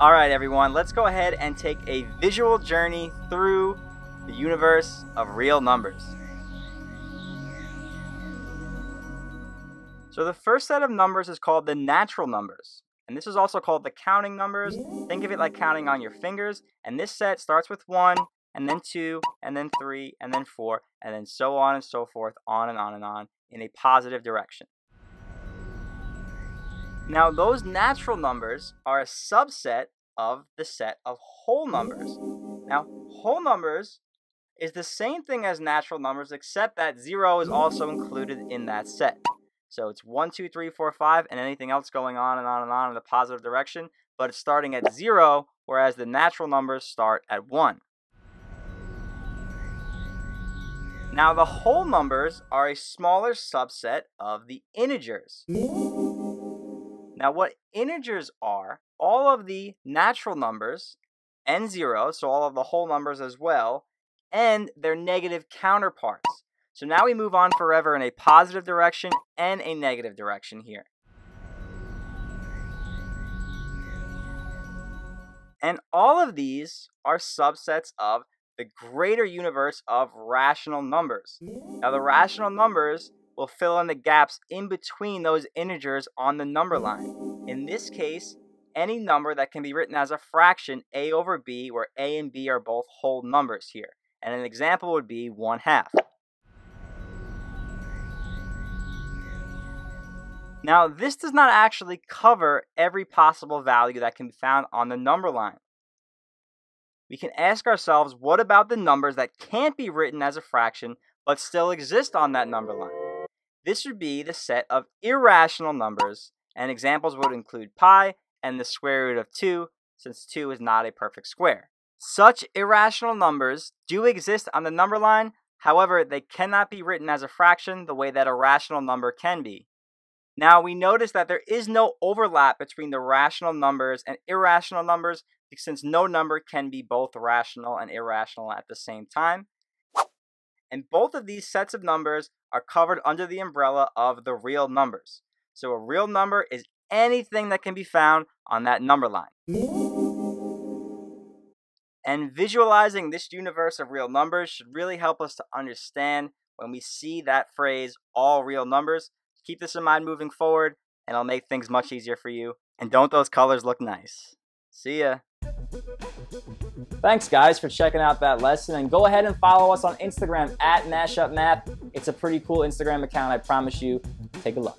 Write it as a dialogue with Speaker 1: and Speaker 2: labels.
Speaker 1: All right, everyone, let's go ahead and take a visual journey through the universe of real numbers. So the first set of numbers is called the natural numbers. And this is also called the counting numbers. Think of it like counting on your fingers. And this set starts with 1, and then 2, and then 3, and then 4, and then so on and so forth, on and on and on, in a positive direction. Now, those natural numbers are a subset of the set of whole numbers. Now, whole numbers is the same thing as natural numbers, except that 0 is also included in that set. So it's 1, 2, 3, 4, 5, and anything else going on and on and on in the positive direction, but it's starting at 0, whereas the natural numbers start at 1. Now the whole numbers are a smaller subset of the integers. Now what integers are, all of the natural numbers, and 0, so all of the whole numbers as well, and their negative counterparts. So now we move on forever in a positive direction and a negative direction here. And all of these are subsets of the greater universe of rational numbers. Now, the rational numbers will fill in the gaps in between those integers on the number line. In this case, any number that can be written as a fraction a over b, where a and b are both whole numbers here. And an example would be 1 half. Now, this does not actually cover every possible value that can be found on the number line. We can ask ourselves, what about the numbers that can't be written as a fraction but still exist on that number line? This would be the set of irrational numbers, and examples would include pi and the square root of 2, since 2 is not a perfect square. Such irrational numbers do exist on the number line, however, they cannot be written as a fraction the way that a rational number can be. Now we notice that there is no overlap between the rational numbers and irrational numbers since no number can be both rational and irrational at the same time. And both of these sets of numbers are covered under the umbrella of the real numbers. So a real number is anything that can be found on that number line. And visualizing this universe of real numbers should really help us to understand when we see that phrase, all real numbers, Keep this in mind moving forward, and it'll make things much easier for you. And don't those colors look nice? See ya. Thanks, guys, for checking out that lesson. And go ahead and follow us on Instagram at MashupMath. It's a pretty cool Instagram account, I promise you. Take a look.